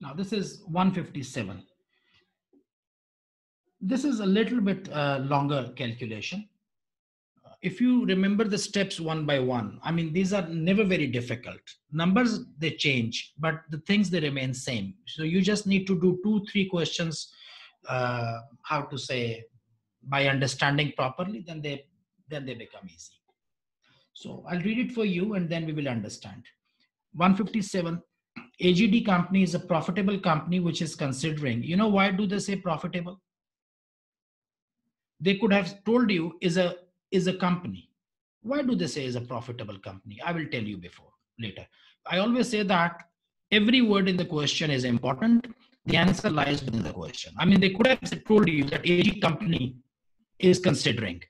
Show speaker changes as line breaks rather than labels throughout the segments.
Now this is 157. This is a little bit uh, longer calculation. If you remember the steps one by one, I mean, these are never very difficult. Numbers, they change, but the things, they remain same. So you just need to do two, three questions, uh, how to say, by understanding properly, then they, then they become easy. So I'll read it for you and then we will understand. 157 AGD company is a profitable company which is considering, you know, why do they say profitable? They could have told you is a is a company. Why do they say is a profitable company? I will tell you before later. I always say that every word in the question is important. The answer lies within the question. I mean, they could have told you that AG company is considering.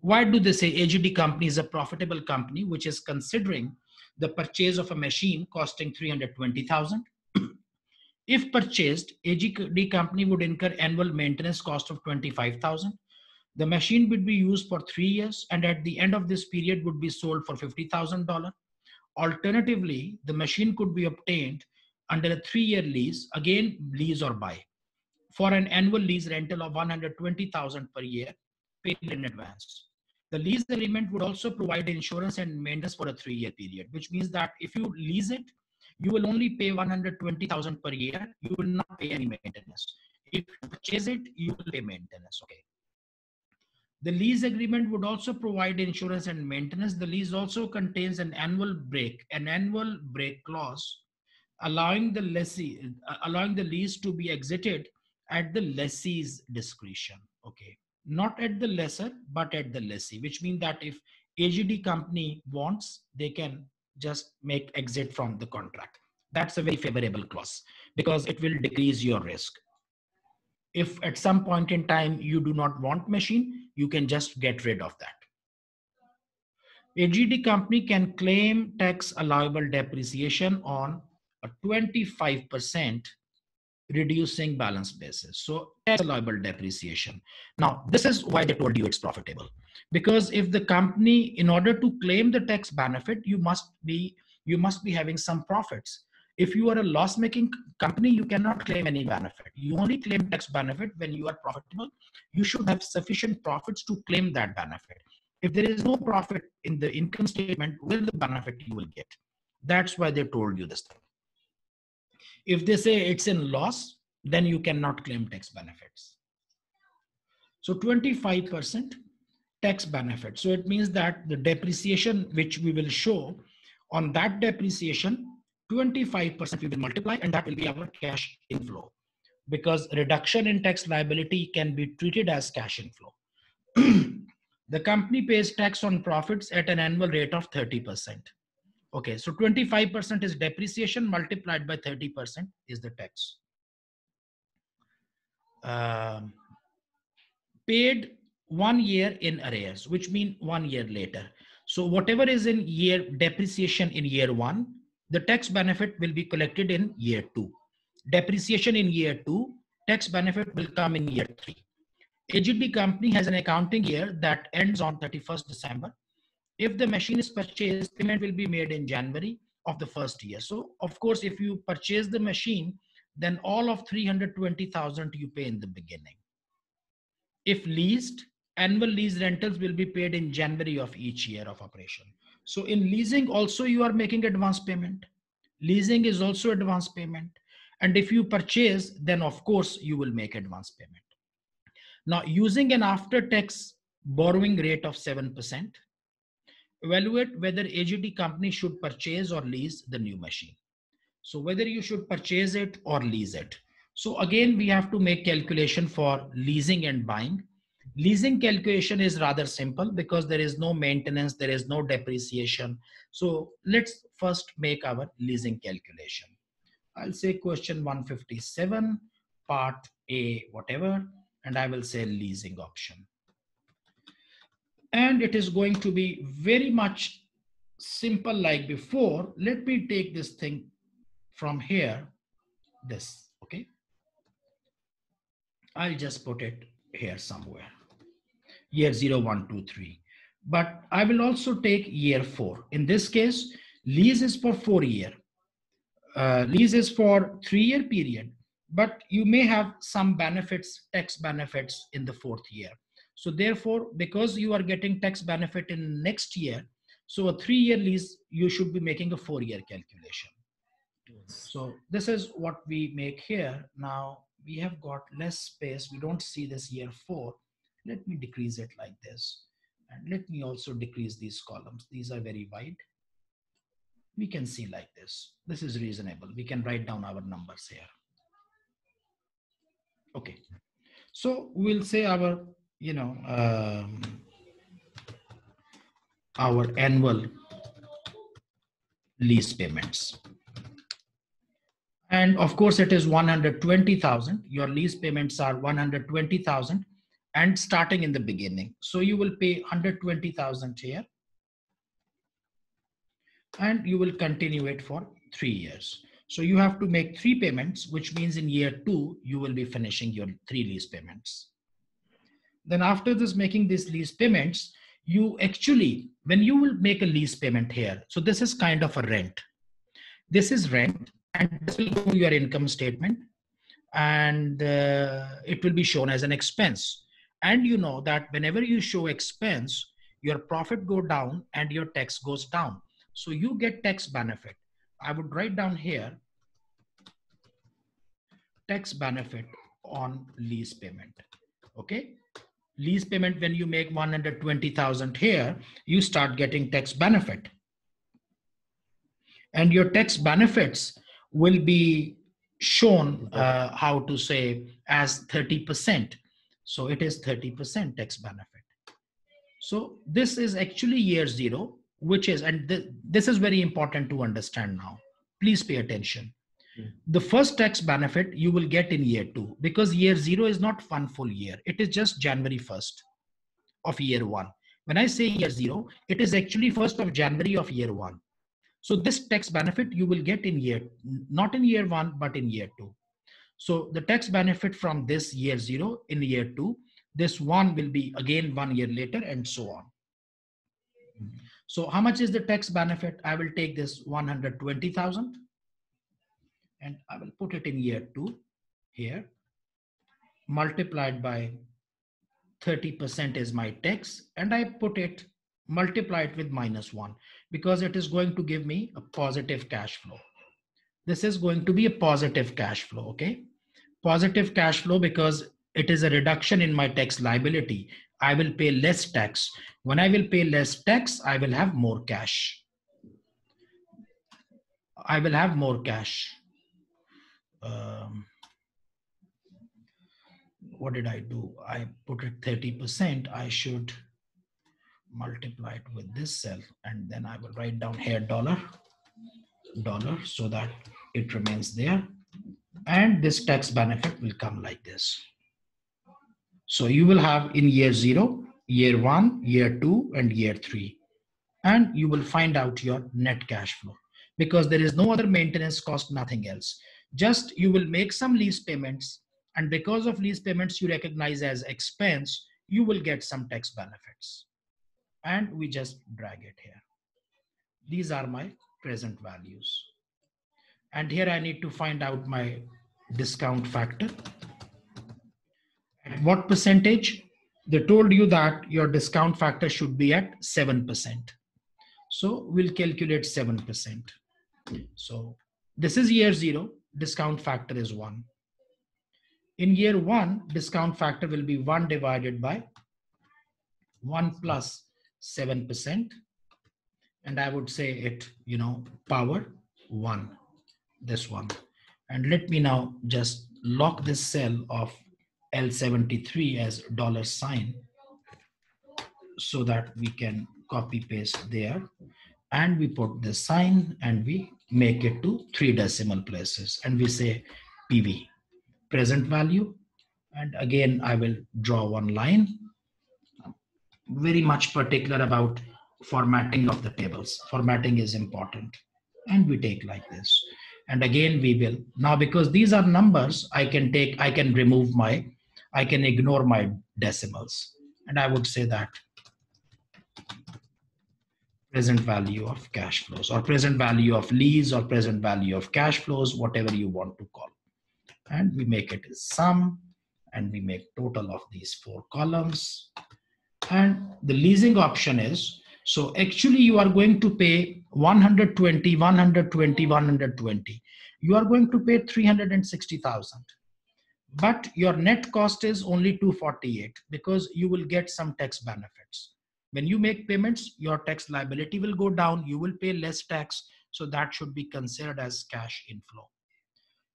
Why do they say AGD company is a profitable company which is considering the purchase of a machine costing 320,000. if purchased, AGD company would incur annual maintenance cost of 25,000. The machine would be used for three years and at the end of this period would be sold for $50,000. Alternatively, the machine could be obtained under a three-year lease, again, lease or buy, for an annual lease rental of 120,000 per year, paid in advance. The lease agreement would also provide insurance and maintenance for a three-year period, which means that if you lease it, you will only pay 120,000 per year. You will not pay any maintenance. If you purchase it, you will pay maintenance. Okay. The lease agreement would also provide insurance and maintenance. The lease also contains an annual break, an annual break clause, allowing the lessee, allowing the lease to be exited at the lessee's discretion. Okay not at the lessor, but at the lessee, which means that if AGD company wants, they can just make exit from the contract. That's a very favorable clause because it will decrease your risk. If at some point in time you do not want machine, you can just get rid of that. AGD company can claim tax allowable depreciation on a 25% reducing balance basis. So tax allowable depreciation. Now, this is why they told you it's profitable. Because if the company, in order to claim the tax benefit, you must be you must be having some profits. If you are a loss-making company, you cannot claim any benefit. You only claim tax benefit when you are profitable. You should have sufficient profits to claim that benefit. If there is no profit in the income statement, will the benefit you will get? That's why they told you this thing. If they say it's in loss, then you cannot claim tax benefits. So 25% tax benefit. So it means that the depreciation which we will show on that depreciation, 25% we will multiply and that will be our cash inflow because reduction in tax liability can be treated as cash inflow. the company pays tax on profits at an annual rate of 30%. Okay, so 25% is depreciation multiplied by 30% is the tax. Um, paid one year in arrears, which means one year later. So whatever is in year depreciation in year one, the tax benefit will be collected in year two. Depreciation in year two, tax benefit will come in year three. AGD company has an accounting year that ends on 31st December if the machine is purchased, payment will be made in January of the first year. So of course, if you purchase the machine, then all of 320,000 you pay in the beginning. If leased, annual lease rentals will be paid in January of each year of operation. So in leasing also you are making advance payment. Leasing is also advance payment. And if you purchase, then of course you will make advance payment. Now using an after tax borrowing rate of 7%, evaluate whether AGD company should purchase or lease the new machine. So whether you should purchase it or lease it. So again, we have to make calculation for leasing and buying. Leasing calculation is rather simple because there is no maintenance, there is no depreciation. So let's first make our leasing calculation. I'll say question 157, part A, whatever, and I will say leasing option and it is going to be very much simple like before. Let me take this thing from here, this, okay? I'll just put it here somewhere, year zero, one, two, three. But I will also take year four. In this case, lease is for four year. uh, lease is for three year period, but you may have some benefits, tax benefits in the fourth year. So therefore, because you are getting tax benefit in next year, so a three year lease, you should be making a four year calculation. So this is what we make here. Now we have got less space. We don't see this year four. Let me decrease it like this. And let me also decrease these columns. These are very wide. We can see like this. This is reasonable. We can write down our numbers here. Okay. So we'll say our, you know, um, our annual lease payments. And of course, it is 120,000. Your lease payments are 120,000 and starting in the beginning. So you will pay 120,000 here and you will continue it for three years. So you have to make three payments, which means in year two, you will be finishing your three lease payments. Then after this making these lease payments, you actually, when you will make a lease payment here, so this is kind of a rent. This is rent and this will go to your income statement and uh, it will be shown as an expense. And you know that whenever you show expense, your profit go down and your tax goes down. So you get tax benefit. I would write down here tax benefit on lease payment. Okay lease payment when you make 120,000 here, you start getting tax benefit. And your tax benefits will be shown uh, how to say as 30%. So it is 30% tax benefit. So this is actually year zero, which is, and th this is very important to understand now. Please pay attention. The first tax benefit you will get in year two because year zero is not one full year. It is just January 1st of year one. When I say year zero, it is actually 1st of January of year one. So this tax benefit you will get in year, not in year one, but in year two. So the tax benefit from this year zero in year two, this one will be again one year later and so on. So how much is the tax benefit? I will take this 120,000 and I will put it in year two here multiplied by 30% is my tax and I put it multiply it with minus one because it is going to give me a positive cash flow. This is going to be a positive cash flow, okay? Positive cash flow because it is a reduction in my tax liability. I will pay less tax. When I will pay less tax, I will have more cash. I will have more cash um, what did I do? I put it 30%. I should multiply it with this cell and then I will write down here dollar, dollar so that it remains there. And this tax benefit will come like this. So you will have in year zero, year one, year two, and year three. And you will find out your net cash flow because there is no other maintenance cost, nothing else just you will make some lease payments and because of lease payments you recognize as expense you will get some tax benefits. And we just drag it here. These are my present values. And here i need to find out my discount factor. At what percentage? They told you that your discount factor should be at 7% so we'll calculate 7% so this is year zero discount factor is 1. In year 1, discount factor will be 1 divided by 1 plus 7%. And I would say it, you know, power 1, this one. And let me now just lock this cell of L73 as dollar sign so that we can copy paste there and we put the sign and we make it to three decimal places and we say PV, present value. And again, I will draw one line. Very much particular about formatting of the tables. Formatting is important. And we take like this. And again, we will. Now, because these are numbers, I can take, I can remove my, I can ignore my decimals. And I would say that present value of cash flows or present value of lease or present value of cash flows, whatever you want to call. And we make it sum and we make total of these four columns. And the leasing option is, so actually you are going to pay 120, 120, 120. You are going to pay 360,000 but your net cost is only 248 because you will get some tax benefits when you make payments your tax liability will go down. You will pay less tax. So that should be considered as cash inflow.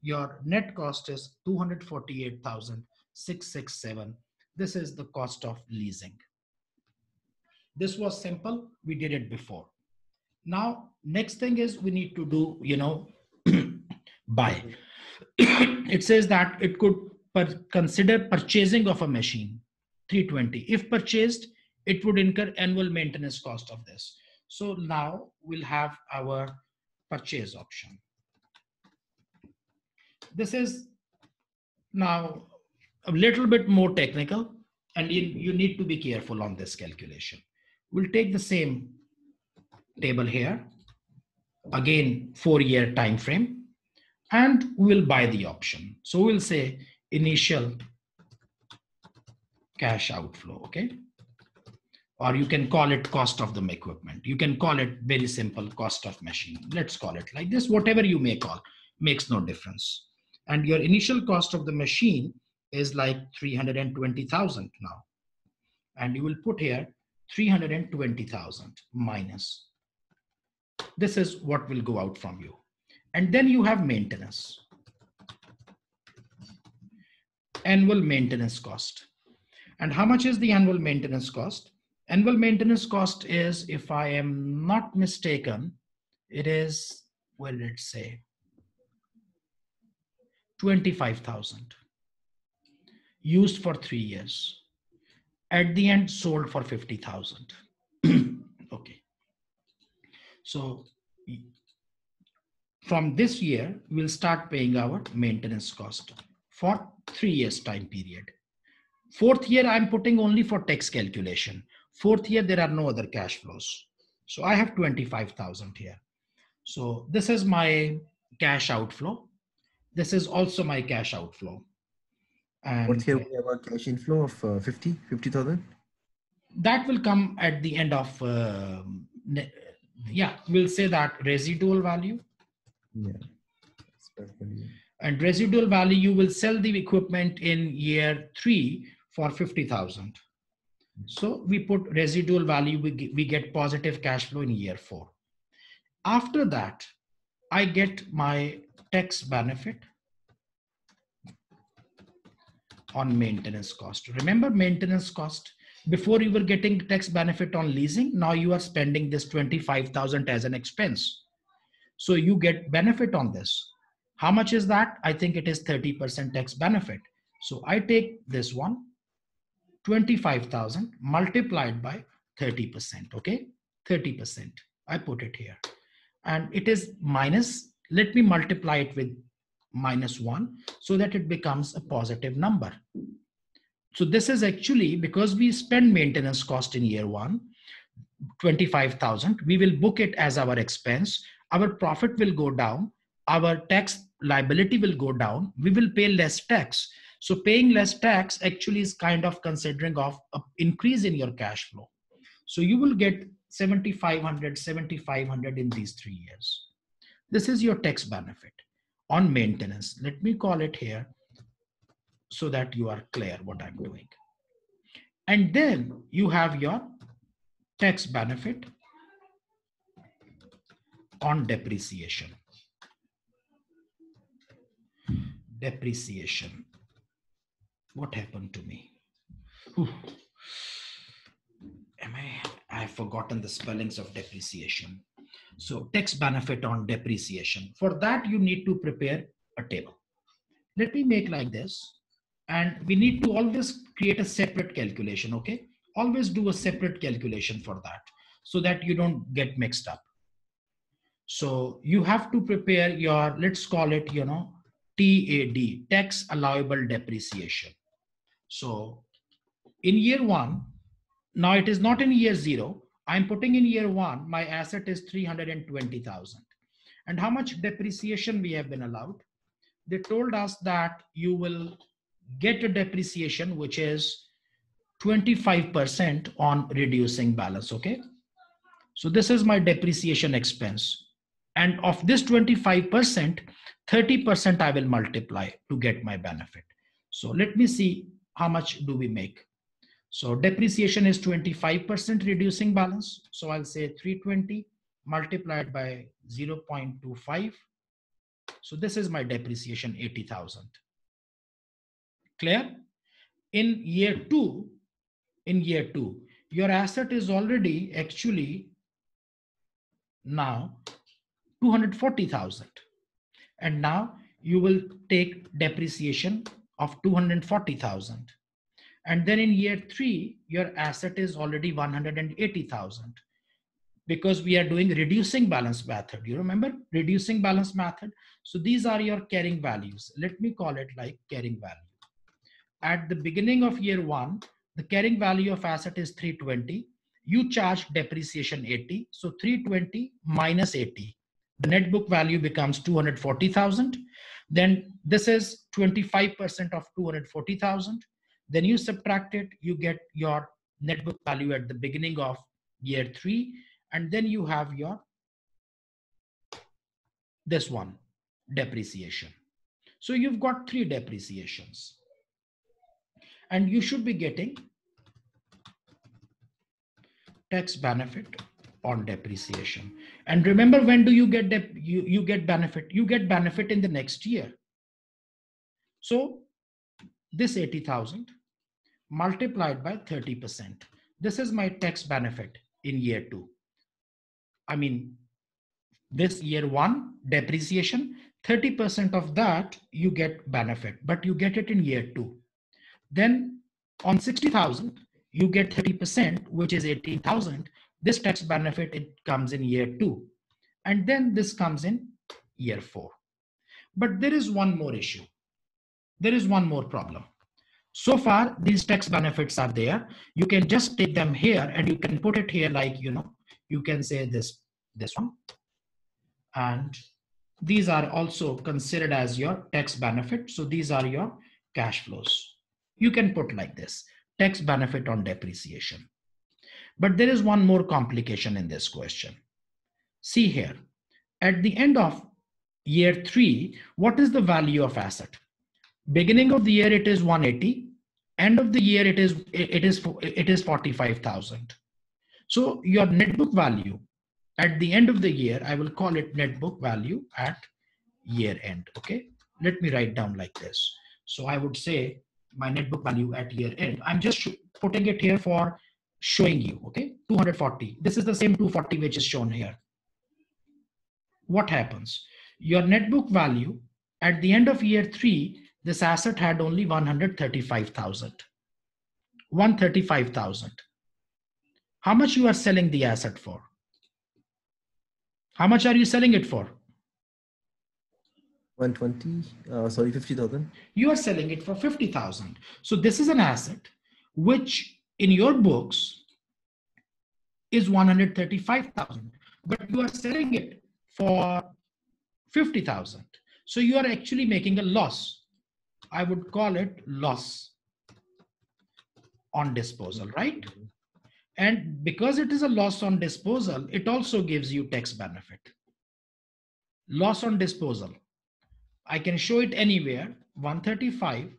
Your net cost is 248667 this is the cost of leasing. This was simple. We did it before. Now next thing is we need to do you know buy. It says that it could per consider purchasing of a machine. 320 if purchased it would incur annual maintenance cost of this. So now we'll have our purchase option. This is now a little bit more technical and you, you need to be careful on this calculation. We'll take the same table here again four year time frame and we'll buy the option. So we'll say initial cash outflow, okay? Or you can call it cost of the equipment. You can call it very simple cost of machine. Let's call it like this, whatever you may call, makes no difference. And your initial cost of the machine is like 320,000 now. And you will put here 320,000 minus. This is what will go out from you. And then you have maintenance annual maintenance cost. And how much is the annual maintenance cost? Annual maintenance cost is, if I am not mistaken, it is, did it say? 25,000 used for three years. At the end, sold for 50,000. okay. So from this year, we'll start paying our maintenance cost for three years time period. Fourth year, I'm putting only for tax calculation. Fourth year, there are no other cash flows. So I have 25,000 here. So this is my cash outflow. This is also my cash outflow.
And Fourth year, we have a cash inflow of uh, 50, 50,000?
That will come at the end of, uh, yeah, we'll say that residual value.
Yeah
and residual value you will sell the equipment in year three for 50,000. So we put residual value, we get, we get positive cash flow in year four. After that, I get my tax benefit on maintenance cost. Remember maintenance cost? Before you were getting tax benefit on leasing, now you are spending this 25,000 as an expense. So you get benefit on this. How much is that? I think it is 30% tax benefit. So I take this one, 25,000 multiplied by 30%, okay? 30%, I put it here. And it is minus, let me multiply it with minus one so that it becomes a positive number. So this is actually because we spend maintenance cost in year one, 25,000, we will book it as our expense. Our profit will go down. Our tax liability will go down we will pay less tax so paying less tax actually is kind of considering of an increase in your cash flow. So you will get 7500 7500 in these 3 years. This is your tax benefit on maintenance. Let me call it here so that you are clear what i'm doing. And then you have your tax benefit on depreciation. Depreciation. What happened to me? Whew. Am I? I've forgotten the spellings of depreciation. So tax benefit on depreciation. For that, you need to prepare a table. Let me make like this. And we need to always create a separate calculation, okay? Always do a separate calculation for that so that you don't get mixed up. So you have to prepare your, let's call it, you know, TAD, tax allowable depreciation. So in year one, now it is not in year zero. I'm putting in year one, my asset is 320,000. And how much depreciation we have been allowed? They told us that you will get a depreciation, which is 25% on reducing balance, okay? So this is my depreciation expense. And of this 25%, 30% I will multiply to get my benefit. So let me see how much do we make. So depreciation is 25% reducing balance. So I'll say 320 multiplied by 0.25. So this is my depreciation 80,000. Clear? In year two, in year two, your asset is already actually now 240,000. And now you will take depreciation of 240,000. And then in year three, your asset is already 180,000 because we are doing reducing balance method. You remember reducing balance method? So these are your carrying values. Let me call it like carrying value. At the beginning of year one, the carrying value of asset is 320. You charge depreciation 80. So 320 minus 80. The net book value becomes 240,000. Then this is 25% of 240,000. Then you subtract it, you get your net book value at the beginning of year three, and then you have your this one depreciation. So you've got three depreciations. And you should be getting tax benefit on depreciation. And remember, when do you get the you, you get benefit? You get benefit in the next year. So this 80,000 multiplied by 30%. This is my tax benefit in year two. I mean, this year one depreciation, 30% of that you get benefit, but you get it in year two. Then on 60,000, you get 30%, which is 18,000. This tax benefit, it comes in year two. And then this comes in year four. But there is one more issue. There is one more problem. So far, these tax benefits are there. You can just take them here and you can put it here like, you know, you can say this, this one. And these are also considered as your tax benefit. So these are your cash flows. You can put like this, tax benefit on depreciation. But there is one more complication in this question. See here, at the end of year three, what is the value of asset? beginning of the year it is 180 end of the year it is it is it is 45000 so your net book value at the end of the year i will call it net book value at year end okay? Let me write down like this. So i would say my net book value at year end. I'm just putting it here for showing you okay 240 this is the same 240 which is shown here what happens your net book value at the end of year 3 this asset had only 135,000. 135,000. How much you are selling the asset for? How much are you selling it for?
120, uh, sorry, 50,000.
You are selling it for 50,000. So this is an asset which in your books is 135,000, but you are selling it for 50,000. So you are actually making a loss. I would call it loss on disposal, right? And because it is a loss on disposal, it also gives you tax benefit. Loss on disposal. I can show it anywhere, 135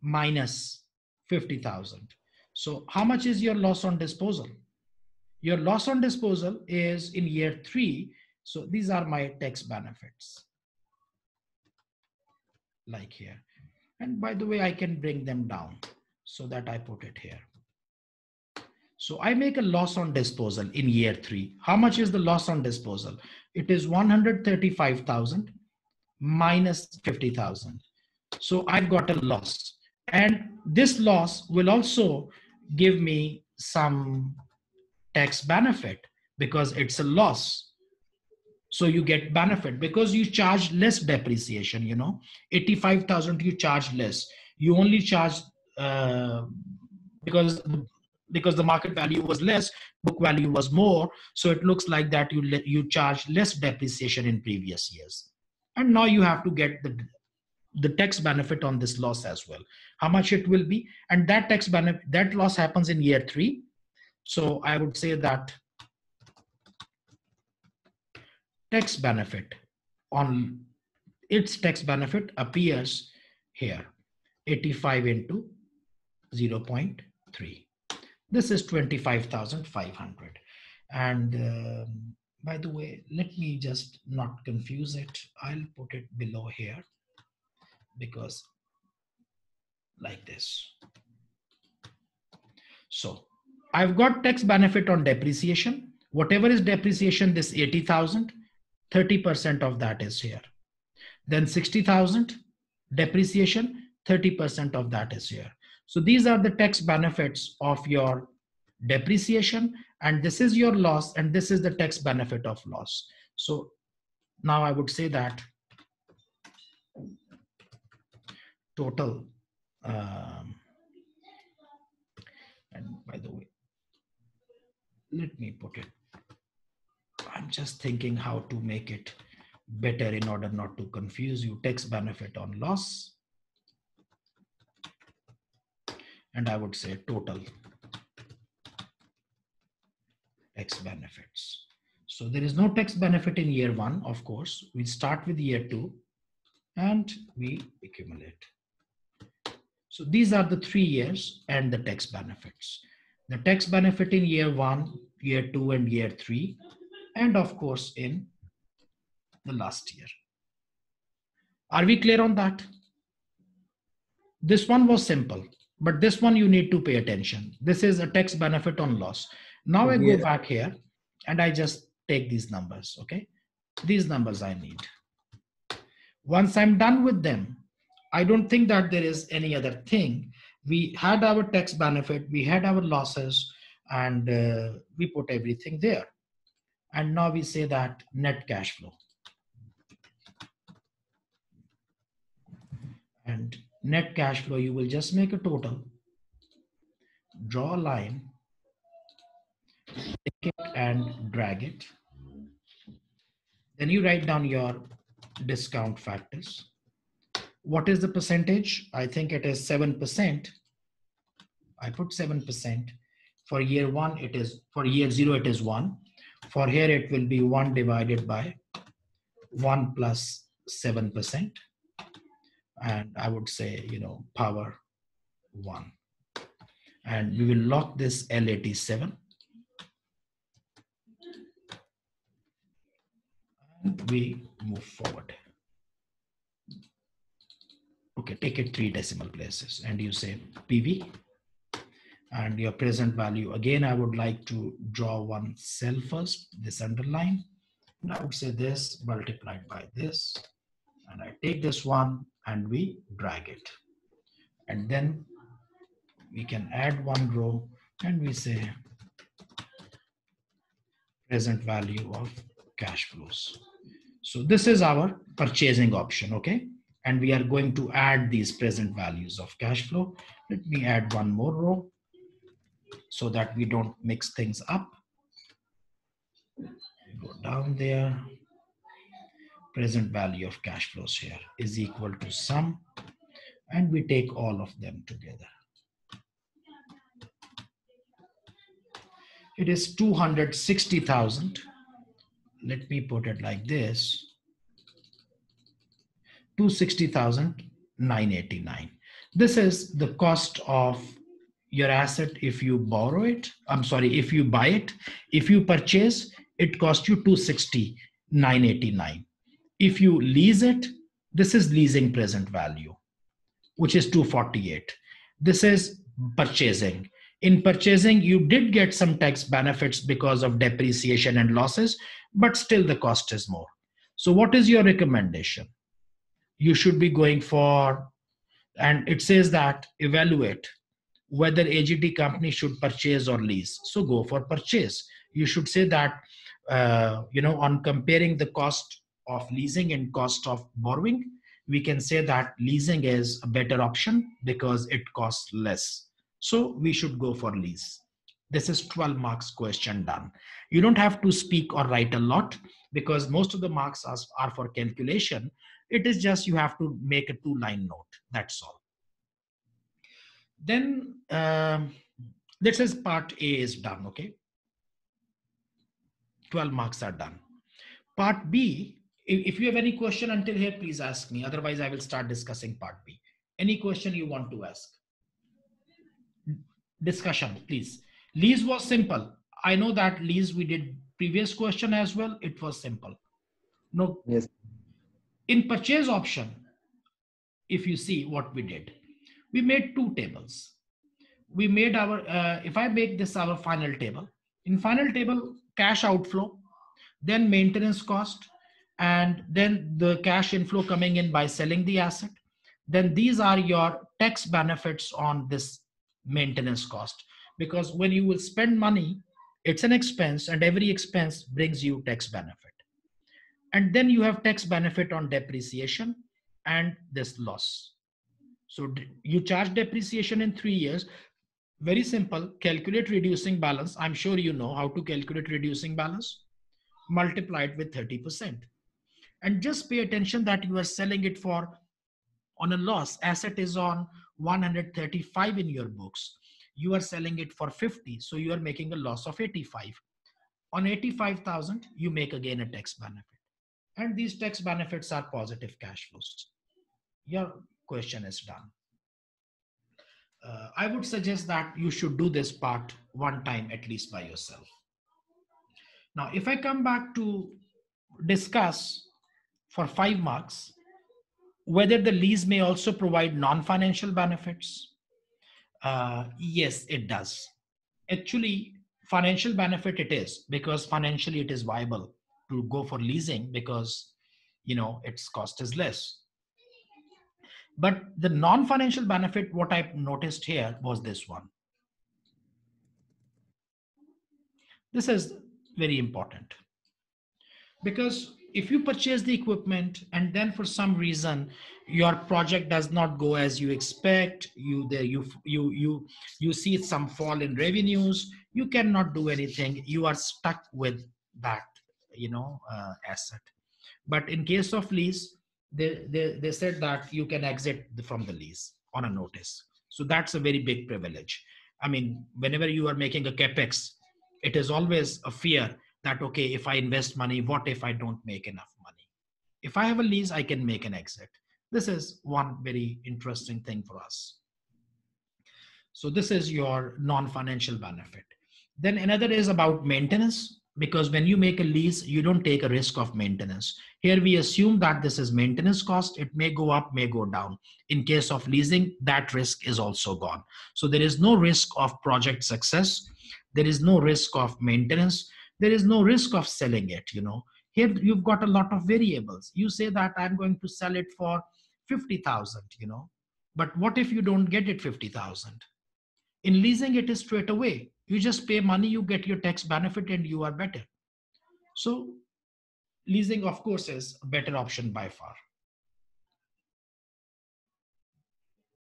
minus 50,000. So how much is your loss on disposal? Your loss on disposal is in year three. So these are my tax benefits. Like here. And by the way, I can bring them down so that I put it here. So I make a loss on disposal in year three. How much is the loss on disposal? It is 135,000 minus 50,000. So I've got a loss. And this loss will also give me some tax benefit because it's a loss. So you get benefit because you charge less depreciation you know. 85000 you charge less. You only charge uh, because because the market value was less, book value was more. So it looks like that you let you charge less depreciation in previous years, and now you have to get the the tax benefit on this loss as well. How much it will be, and that tax benefit that loss happens in year three. So I would say that tax benefit on its tax benefit appears here 85 into 0.3 this is 25,500 and um, by the way let me just not confuse it. I'll put it below here because like this so I've got tax benefit on depreciation whatever is depreciation this 80,000 30% of that is here then 60,000 depreciation, 30% of that is here. So these are the tax benefits of your depreciation and this is your loss and this is the tax benefit of loss. So now I would say that total um, and by the way let me put it i'm just thinking how to make it better in order not to confuse you tax benefit on loss and I would say total tax benefits. So there is no tax benefit in year one, of course. We start with year two and we accumulate. So these are the three years and the tax benefits. The tax benefit in year one, year two, and year three, and of course in the last year. Are we clear on that? This one was simple, but this one you need to pay attention. This is a tax benefit on loss. Now I go back here and I just take these numbers, okay? These numbers I need. Once I'm done with them, I don't think that there is any other thing. We had our tax benefit, we had our losses, and uh, we put everything there. And now we say that net cash flow. and net cash flow, you will just make a total, draw a line, take it and drag it. Then you write down your discount factors. What is the percentage? I think it is 7%. I put 7%. For year one, it is, for year zero, it is one. For here, it will be one divided by one plus 7% and I would say, you know, power one. And we will lock this L87. And we move forward. Okay, take it three decimal places and you say PV and your present value. Again, I would like to draw one cell first, this underline. And I would say this multiplied by this. And I take this one and we drag it. And then we can add one row and we say present value of cash flows. So this is our purchasing option, okay? And we are going to add these present values of cash flow. Let me add one more row so that we don't mix things up. Go down there present value of cash flows here is equal to sum and we take all of them together. It is 260,000. Let me put it like this. 260,989. This is the cost of your asset if you borrow it. I'm sorry, if you buy it. If you purchase, it costs you 260,989. If you lease it, this is leasing present value, which is 248. This is purchasing. In purchasing, you did get some tax benefits because of depreciation and losses, but still the cost is more. So what is your recommendation? You should be going for, and it says that evaluate whether AGD company should purchase or lease. So go for purchase. You should say that, uh, you know, on comparing the cost of leasing and cost of borrowing, we can say that leasing is a better option because it costs less. So we should go for lease. This is 12 marks question done. You don't have to speak or write a lot because most of the marks are, are for calculation. It is just you have to make a two line note. That's all. Then um, this is part A is done, okay? 12 marks are done. Part B, if you have any question until here, please ask me. Otherwise, I will start discussing part B. Any question you want to ask? Discussion, please. Lease was simple. I know that lease we did previous question as well. It was simple. No.
Yes.
In purchase option, if you see what we did, we made two tables. We made our, uh, if I make this our final table, in final table, cash outflow, then maintenance cost, and then the cash inflow coming in by selling the asset. Then these are your tax benefits on this maintenance cost. Because when you will spend money, it's an expense, and every expense brings you tax benefit. And then you have tax benefit on depreciation and this loss. So you charge depreciation in three years. Very simple. Calculate reducing balance. I'm sure you know how to calculate reducing balance. Multiply it with 30%. And just pay attention that you are selling it for on a loss. Asset is on 135 in your books. You are selling it for 50. So you are making a loss of 85. On 85,000, you make again a tax benefit. And these tax benefits are positive cash flows. Your question is done uh, I would suggest that you should do this part one time at least by yourself. Now, if I come back to discuss for five marks, whether the lease may also provide non-financial benefits. Uh, yes, it does. Actually, financial benefit it is because financially it is viable to go for leasing because you know its cost is less but the non-financial benefit, what I noticed here was this one. This is very important because if you purchase the equipment and then for some reason your project does not go as you expect you there you you you you see some fall in revenues you cannot do anything you are stuck with that you know uh, asset but in case of lease they, they, they said that you can exit from the lease on a notice. So that's a very big privilege. I mean, whenever you are making a capex, it is always a fear that, okay, if I invest money, what if I don't make enough money? If I have a lease, I can make an exit. This is one very interesting thing for us. So this is your non-financial benefit. Then another is about maintenance because when you make a lease, you don't take a risk of maintenance. Here we assume that this is maintenance cost. It may go up, may go down. In case of leasing, that risk is also gone. So there is no risk of project success. There is no risk of maintenance. There is no risk of selling it, you know. Here you've got a lot of variables. You say that I'm going to sell it for 50,000, you know. But what if you don't get it 50,000? In leasing, it is straight away you just pay money you get your tax benefit and you are better so leasing of course is a better option by far